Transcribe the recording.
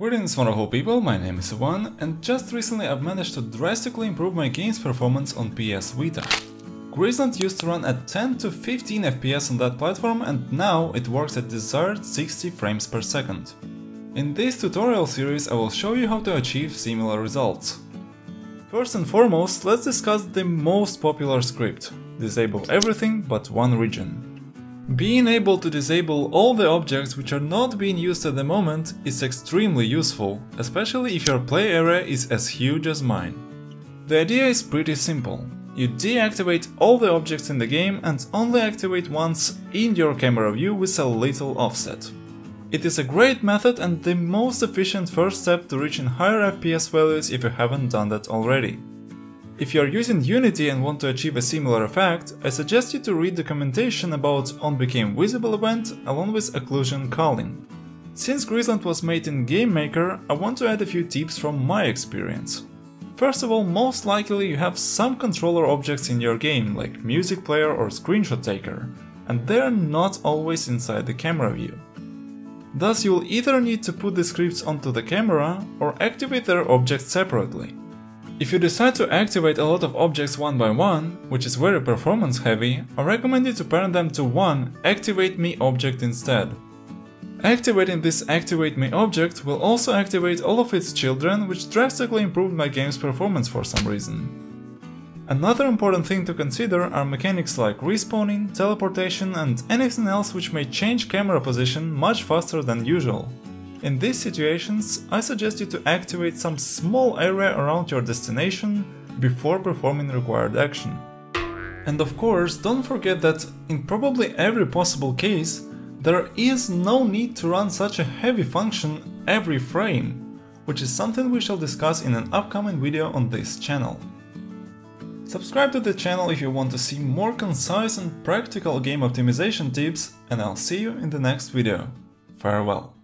Greetings wonderful people, my name is Ivan and just recently I've managed to drastically improve my game's performance on PS Vita. Grizzland used to run at 10 to 15 FPS on that platform and now it works at desired 60 frames per second. In this tutorial series I will show you how to achieve similar results. First and foremost, let's discuss the most popular script, disable everything but one region. Being able to disable all the objects which are not being used at the moment is extremely useful, especially if your play area is as huge as mine. The idea is pretty simple. You deactivate all the objects in the game and only activate once in your camera view with a little offset. It is a great method and the most efficient first step to reaching higher FPS values if you haven't done that already. If you are using Unity and want to achieve a similar effect, I suggest you to read the documentation about on became visible event along with occlusion culling. Since Grizzland was made in GameMaker, I want to add a few tips from my experience. First of all, most likely you have some controller objects in your game, like music player or screenshot taker, and they're not always inside the camera view. Thus you'll either need to put the scripts onto the camera or activate their objects separately. If you decide to activate a lot of objects one by one, which is very performance heavy, I recommend you to parent them to one Activate Me object instead. Activating this Activate Me object will also activate all of its children, which drastically improved my game's performance for some reason. Another important thing to consider are mechanics like respawning, teleportation and anything else which may change camera position much faster than usual. In these situations, I suggest you to activate some small area around your destination before performing required action. And of course, don't forget that in probably every possible case, there is no need to run such a heavy function every frame, which is something we shall discuss in an upcoming video on this channel. Subscribe to the channel if you want to see more concise and practical game optimization tips and I'll see you in the next video. Farewell.